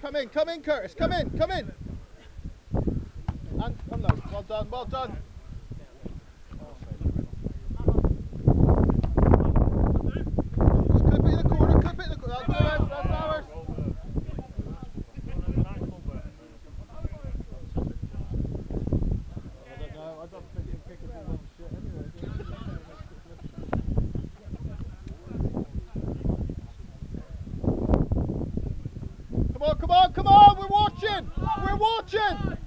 come in, come in, Curtis, come in, come in. And, and low. Well done, well done. Just clip it in the corner, clip it in the corner. That's ours, that's ours. I don't know, I don't think you can kick a ball on shit anyway. Come on, come on, come on, we're watching! We're watching!